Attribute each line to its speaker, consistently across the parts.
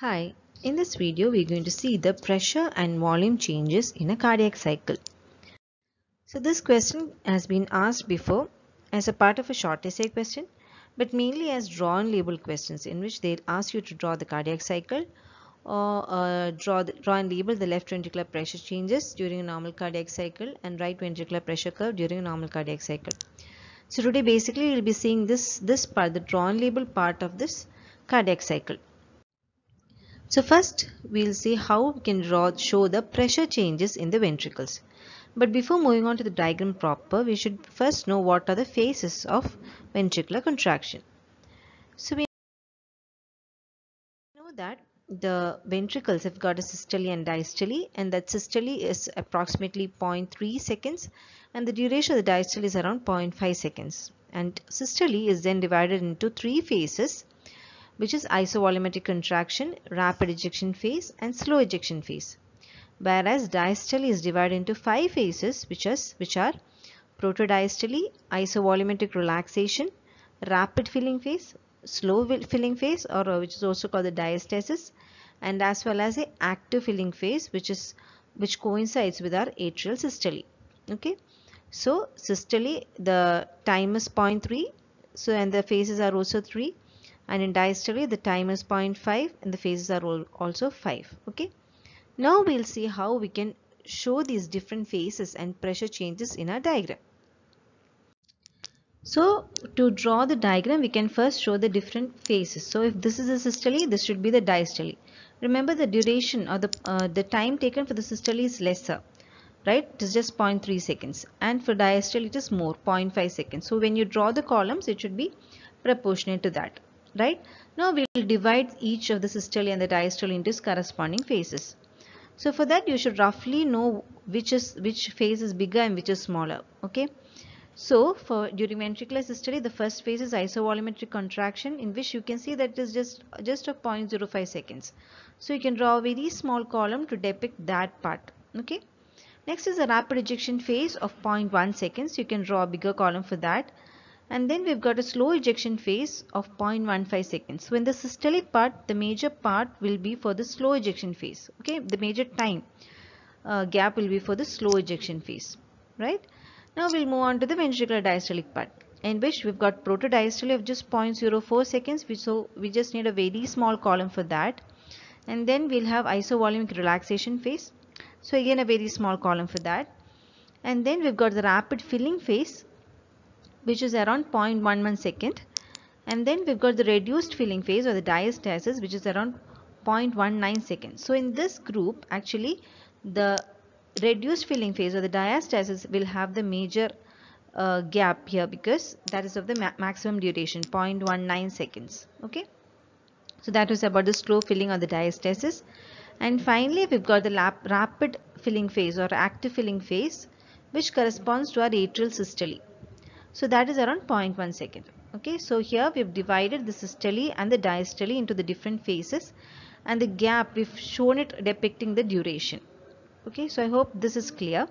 Speaker 1: Hi, in this video we're going to see the pressure and volume changes in a cardiac cycle. So this question has been asked before as a part of a short essay question but mainly as draw and label questions in which they'll ask you to draw the cardiac cycle or uh, draw, the, draw and label the left ventricular pressure changes during a normal cardiac cycle and right ventricular pressure curve during a normal cardiac cycle. So today basically we'll be seeing this, this part, the draw and label part of this cardiac cycle. So first we'll see how we can draw show the pressure changes in the ventricles. But before moving on to the diagram proper, we should first know what are the phases of ventricular contraction. So we know that the ventricles have got a systole and diastole and that systole is approximately 0.3 seconds and the duration of the diastole is around 0.5 seconds. And systole is then divided into three phases which is isovolumetric contraction, rapid ejection phase and slow ejection phase. Whereas diastole is divided into five phases which, is, which are protodiastole, isovolumetric relaxation, rapid filling phase, slow filling phase or uh, which is also called the diastasis and as well as a active filling phase which is which coincides with our atrial systole. Okay. So systole the time is 0.3 so and the phases are also 3 and in diastole the time is 0.5 and the phases are also 5 okay? Now we'll see how we can show these different phases and pressure changes in our diagram. So to draw the diagram we can first show the different phases. So if this is a systole this should be the diastole remember the duration or the uh, the time taken for the systole is lesser right? It is just 0.3 seconds. And for diastole it is more 0.5 seconds. So when you draw the columns it should be proportionate to that right? Now we will divide each of the systole and the diastole into its corresponding phases. So for that you should roughly know which is which phase is bigger and which is smaller okay? So for during ventricular systole the first phase is isovolumetric contraction in which you can see that it is just just of 0.05 seconds. So you can draw a very small column to depict that part okay? Next is the rapid ejection phase of 0.1 seconds. You can draw a bigger column for that and then we've got a slow ejection phase of 0.15 seconds. So in the systolic part, the major part will be for the slow ejection phase. Okay, the major time uh, gap will be for the slow ejection phase. Right. Now we'll move on to the ventricular diastolic part in which we've got protodiastole of just 0.04 seconds. So we just need a very small column for that. And then we'll have isovolumic relaxation phase. So again a very small column for that. And then we've got the rapid filling phase which is around 0.11 second. And then we've got the reduced filling phase or the diastasis which is around 0.19 seconds. So in this group actually the reduced filling phase or the diastasis will have the major uh, gap here because that is of the ma maximum duration 0.19 seconds. Okay? So that was about the slow filling or the diastasis. And finally we've got the rapid filling phase or active filling phase which corresponds to our atrial systole so that is around 0.1 second. Okay, so here we have divided the systole and the diastole into the different phases and the gap we've shown it depicting the duration. Okay, so I hope this is clear.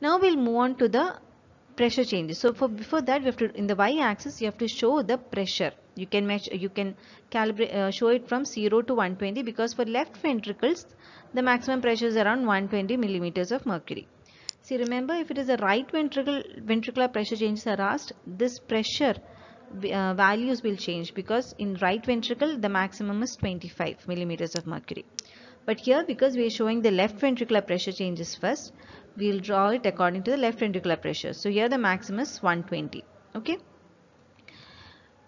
Speaker 1: Now we'll move on to the pressure changes. So for before that we have to in the y-axis you have to show the pressure. You can measure you can calibrate uh, show it from 0 to 120 because for left ventricles the maximum pressure is around 120 millimeters of mercury. See remember if it is a right ventricle ventricular pressure changes are asked this pressure uh, values will change because in right ventricle the maximum is 25 millimeters of mercury. But here because we are showing the left ventricular pressure changes first we will draw it according to the left ventricular pressure. So here the maximum is 120 okay.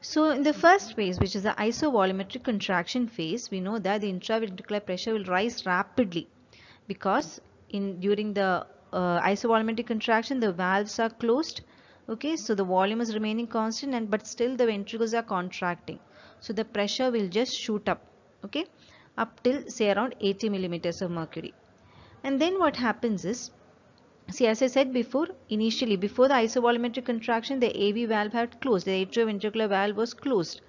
Speaker 1: So in the first phase which is the isovolumetric contraction phase we know that the intraventricular pressure will rise rapidly because in during the uh, isovolumetric contraction the valves are closed okay? So the volume is remaining constant and but still the ventricles are contracting. So the pressure will just shoot up okay? Up till say around 80 millimeters of mercury. And then what happens is see as I said before initially before the isovolumetric contraction the AV valve had closed the atrioventricular valve was closed.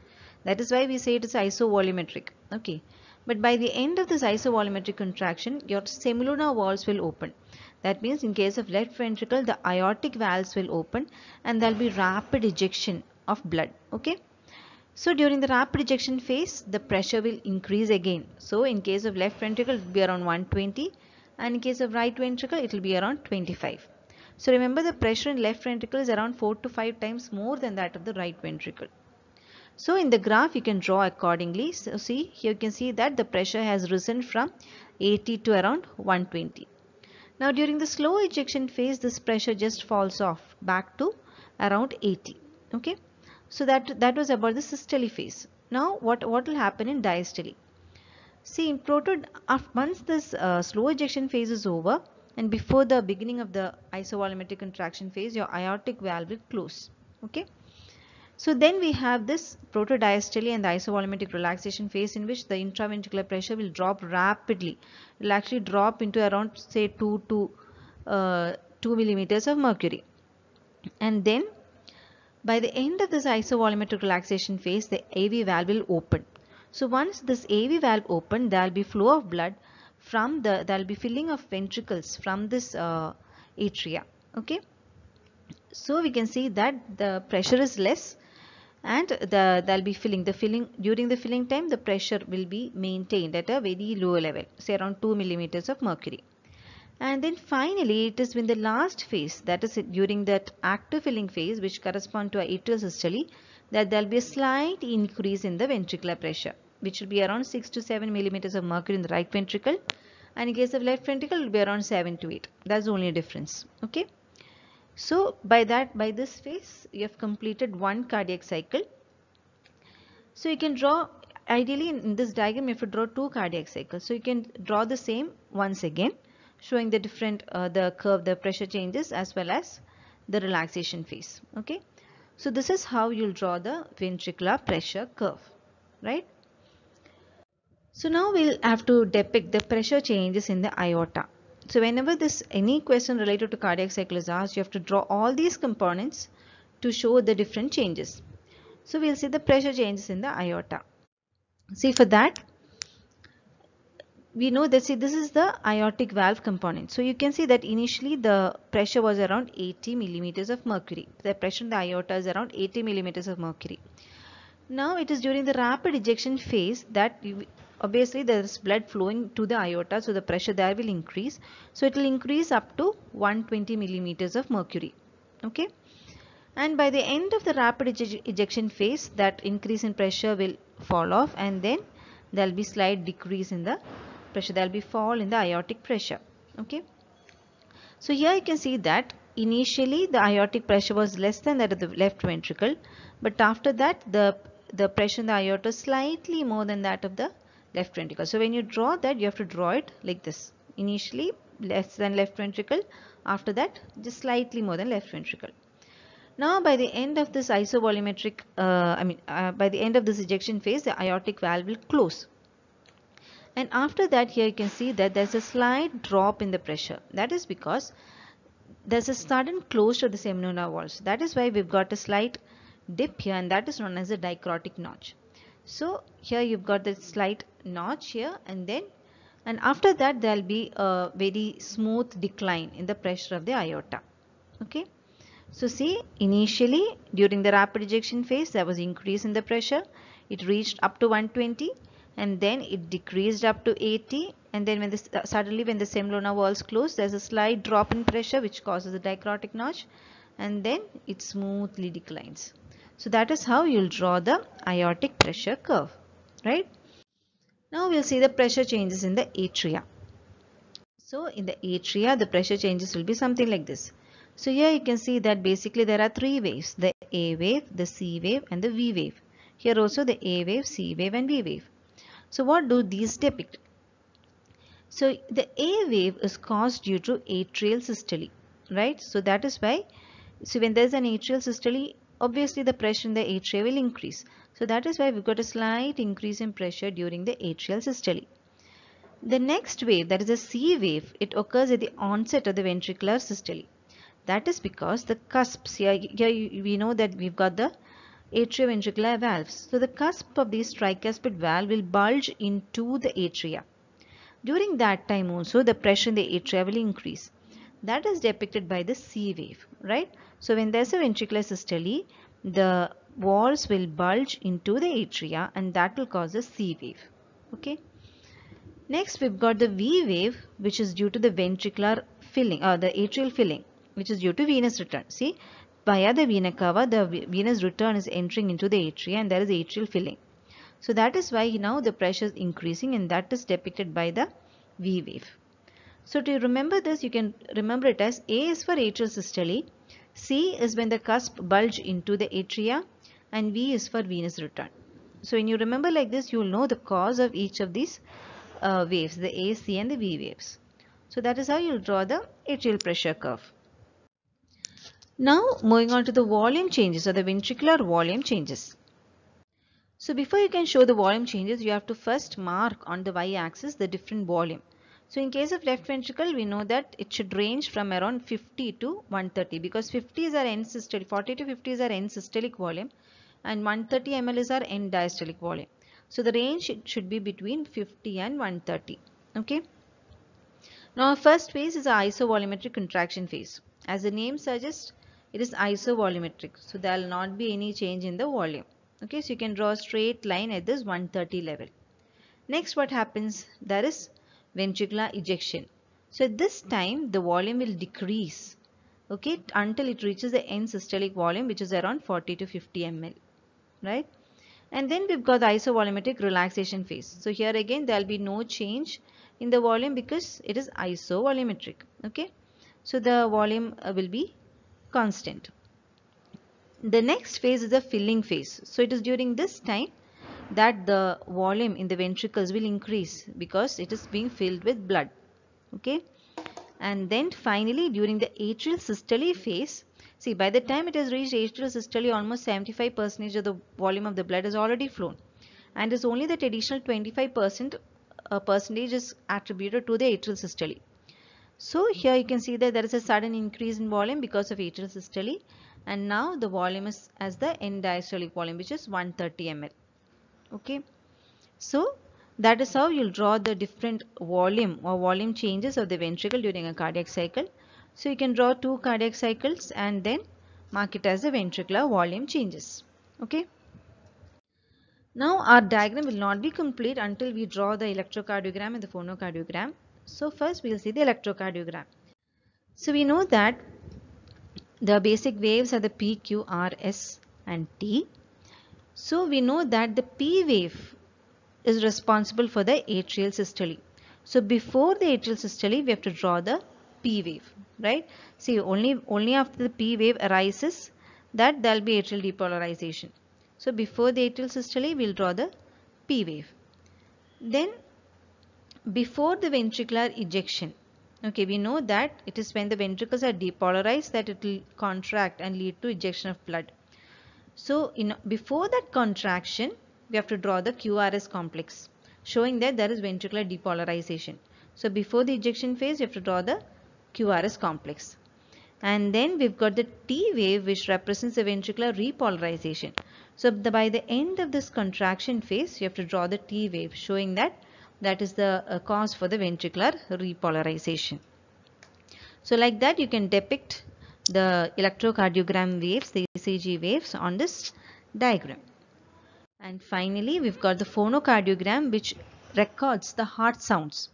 Speaker 1: That is why we say it is isovolumetric okay? But by the end of this isovolumetric contraction your semilunar valves will open that means in case of left ventricle, the aortic valves will open and there will be rapid ejection of blood. Okay. So during the rapid ejection phase, the pressure will increase again. So in case of left ventricle, it will be around 120 and in case of right ventricle, it will be around 25. So remember the pressure in left ventricle is around 4 to 5 times more than that of the right ventricle. So in the graph you can draw accordingly. So see here you can see that the pressure has risen from 80 to around 120. Now during the slow ejection phase this pressure just falls off back to around 80. Okay. So that, that was about the systole phase. Now what, what will happen in diastole? See in proto, once this uh, slow ejection phase is over and before the beginning of the isovolumetric contraction phase your aortic valve will close. Okay. So then we have this protodiastole and the isovolumetric relaxation phase in which the intraventricular pressure will drop rapidly. It will actually drop into around say 2 to uh, 2 millimeters of mercury. And then by the end of this isovolumetric relaxation phase, the AV valve will open. So once this AV valve open, there will be flow of blood from the, there will be filling of ventricles from this uh, atria. Okay. So we can see that the pressure is less and the there'll be filling the filling during the filling time the pressure will be maintained at a very low level say around 2 millimeters of mercury and then finally, it is when the last phase, that is during that active filling phase, which correspond to atrial systole, that there will be a slight increase in the ventricular pressure, which will be around 6 to 7 millimeters of mercury in the right ventricle. And in case of left ventricle, it will be around 7 to 8. That's the only difference. Okay. So, by that, by this phase, you have completed one cardiac cycle. So, you can draw, ideally in this diagram, if you have to draw two cardiac cycles. So, you can draw the same once again showing the different uh, the curve the pressure changes as well as the relaxation phase okay so this is how you'll draw the ventricular pressure curve right so now we'll have to depict the pressure changes in the aorta so whenever this any question related to cardiac cycle is asked you have to draw all these components to show the different changes so we'll see the pressure changes in the aorta see for that we know that see this is the aortic valve component. So you can see that initially the pressure was around 80 millimeters of mercury. The pressure in the aorta is around 80 millimeters of mercury. Now it is during the rapid ejection phase that you, obviously there is blood flowing to the aorta so the pressure there will increase. So it will increase up to 120 millimeters of mercury. Okay. And by the end of the rapid ejection phase that increase in pressure will fall off and then there will be slight decrease in the pressure there will be fall in the aortic pressure okay so here you can see that initially the aortic pressure was less than that of the left ventricle but after that the the pressure in the aorta is slightly more than that of the left ventricle. So when you draw that you have to draw it like this. Initially less than left ventricle. After that just slightly more than left ventricle. Now by the end of this isovolumetric uh, I mean uh, by the end of this ejection phase the aortic valve will close. And after that here you can see that there's a slight drop in the pressure. That is because there's a sudden closure of the semilunar valves that is why we've got a slight dip here and that is known as a dicrotic notch so here you've got the slight notch here and then and after that there will be a very smooth decline in the pressure of the aorta. Okay? So see initially during the rapid ejection phase there was increase in the pressure. It reached up to 120 and then it decreased up to 80 and then when uh, suddenly when the semilunar walls close there's a slight drop in pressure which causes a dicrotic notch and then it smoothly declines so that is how you'll draw the aortic pressure curve right? Now we'll see the pressure changes in the atria. So in the atria the pressure changes will be something like this. So here you can see that basically there are three waves the a wave the c wave and the v wave. Here also the a wave c wave and v wave. So what do these depict? So the A wave is caused due to atrial systole, right? So that is why, so when there's an atrial systole, obviously the pressure in the atria will increase. So that is why we've got a slight increase in pressure during the atrial systole. The next wave, that is a C wave, it occurs at the onset of the ventricular systole. That is because the cusps, here, here we know that we've got the atrioventricular valves. So the cusp of this tricuspid valve will bulge into the atria. During that time also the pressure in the atria will increase. That is depicted by the C wave, right? So when there's a ventricular systole, the walls will bulge into the atria and that will cause a C wave. Okay. Next we've got the V wave which is due to the ventricular filling or uh, the atrial filling which is due to venous return. See via the vena cava the venous return is entering into the atria and there is atrial filling. So that is why now the pressure is increasing and that is depicted by the V wave. So to remember this you can remember it as A is for atrial systole, C is when the cusp bulge into the atria and V is for venous return. So when you remember like this you will know the cause of each of these uh, waves the A, C and the V waves. So that is how you will draw the atrial pressure curve. Now moving on to the volume changes or the ventricular volume changes. So before you can show the volume changes, you have to first mark on the y-axis the different volume. So in case of left ventricle, we know that it should range from around 50 to 130 because 50 is our end systolic, 40 to 50 is our end systolic volume and 130 ml is our end diastolic volume. So the range should be between 50 and 130. Okay. Now our first phase is isovolumetric contraction phase. As the name suggests, it is isovolumetric. So there will not be any change in the volume okay so you can draw a straight line at this 130 level next what happens there is ventricular ejection. So at this time the volume will decrease okay until it reaches the end systolic volume which is around 40 to 50 ml right? And then we've got the isovolumetric relaxation phase. So here again there will be no change in the volume because it is isovolumetric okay? So the volume uh, will be constant. The next phase is the filling phase. So it is during this time that the volume in the ventricles will increase because it is being filled with blood. Okay. And then finally during the atrial systole phase, see by the time it has reached atrial systole almost 75 percent of the volume of the blood has already flown and is only that additional 25 percent uh, percentage is attributed to the atrial systole. So here you can see that there is a sudden increase in volume because of atrial systole and now the volume is as the end diastolic volume which is 130 ml okay? So that is how you'll draw the different volume or volume changes of the ventricle during a cardiac cycle. So you can draw two cardiac cycles and then mark it as the ventricular volume changes. Okay? Now our diagram will not be complete until we draw the electrocardiogram and the phonocardiogram. So first we will see the electrocardiogram. So we know that the basic waves are the P, Q, R, S and T. So we know that the P wave is responsible for the atrial systole. So before the atrial systole we have to draw the P wave, right? See only, only after the P wave arises that there will be atrial depolarization. So before the atrial systole we will draw the P wave. Then before the ventricular ejection Okay, we know that it is when the ventricles are depolarized that it will contract and lead to ejection of blood. So, in, before that contraction, we have to draw the QRS complex showing that there is ventricular depolarization. So, before the ejection phase, you have to draw the QRS complex. And then we've got the T wave which represents the ventricular repolarization. So, the, by the end of this contraction phase, you have to draw the T wave showing that that is the uh, cause for the ventricular repolarization. So like that you can depict the electrocardiogram waves, ECG waves on this diagram. And finally we've got the phonocardiogram which records the heart sounds.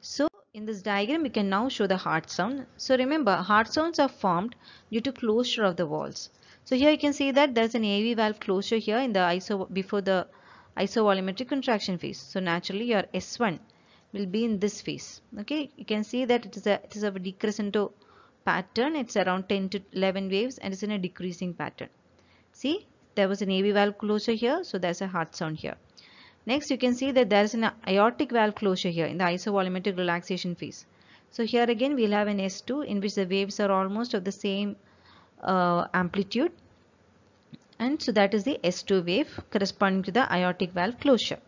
Speaker 1: So in this diagram we can now show the heart sound. So remember heart sounds are formed due to closure of the valves. So here you can see that there's an AV valve closure here in the ISO before the isovolumetric contraction phase. So naturally your S1 will be in this phase. Okay, you can see that it is a it is a decrescendo pattern. It's around 10 to 11 waves and it's in a decreasing pattern. See, there was an AV valve closure here, so there's a heart sound here. Next, you can see that there is an aortic valve closure here in the isovolumetric relaxation phase. So here again we'll have an S2 in which the waves are almost of the same uh, amplitude and so that is the S2 wave corresponding to the aortic valve closure.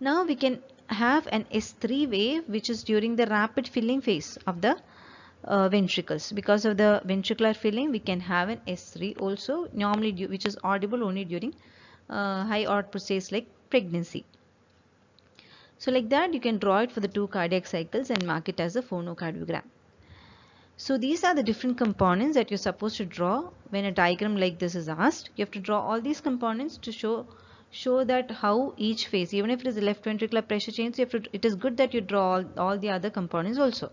Speaker 1: Now we can have an S3 wave which is during the rapid filling phase of the uh, ventricles. Because of the ventricular filling we can have an S3 also normally which is audible only during uh, high output states like pregnancy. So like that you can draw it for the two cardiac cycles and mark it as a phonocardiogram. So these are the different components that you're supposed to draw when a diagram like this is asked. You have to draw all these components to show show that how each phase, even if it is left ventricular pressure change, you have to, it is good that you draw all, all the other components also.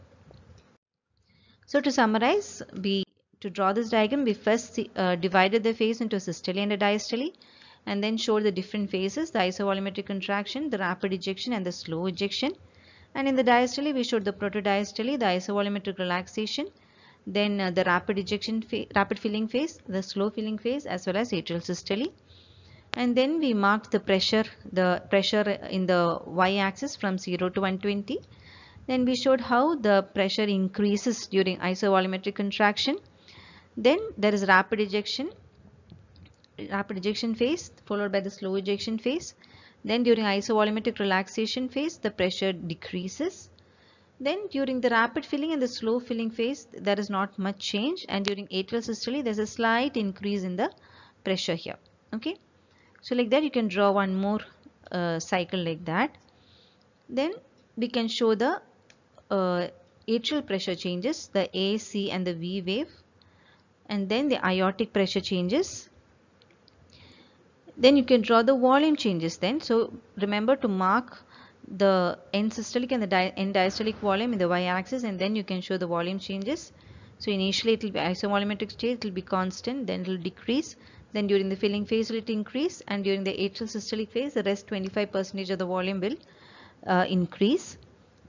Speaker 1: So to summarize, we to draw this diagram, we first uh, divided the phase into systole and a diastole and then showed the different phases, the isovolumetric contraction, the rapid ejection and the slow ejection. And in the diastole, we showed the protodiastole, the isovolumetric relaxation, then uh, the rapid ejection, rapid filling phase, the slow filling phase as well as atrial systole. And then we marked the pressure, the pressure in the y-axis from 0 to 120. Then we showed how the pressure increases during isovolumetric contraction then there is rapid ejection, rapid ejection phase followed by the slow ejection phase. Then during isovolumetric relaxation phase, the pressure decreases. Then during the rapid filling and the slow filling phase, there is not much change. And during atrial systole, there's a slight increase in the pressure here. Okay. So like that, you can draw one more uh, cycle like that. Then we can show the uh, atrial pressure changes, the A, C and the V wave and then the aortic pressure changes. Then you can draw the volume changes then. So remember to mark the end systolic and the di end diastolic volume in the y-axis and then you can show the volume changes. So initially it will be isovolumetric state it will be constant then it will decrease. Then during the filling phase it will increase and during the atrial systolic phase the rest 25% of the volume will uh, increase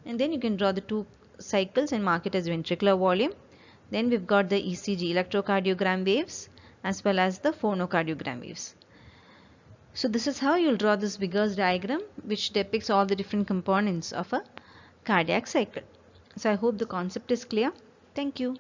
Speaker 1: and then you can draw the two cycles and mark it as ventricular volume then we've got the ECG electrocardiogram waves as well as the phonocardiogram waves. So this is how you'll draw this Wiggers diagram which depicts all the different components of a cardiac cycle. So I hope the concept is clear. Thank you.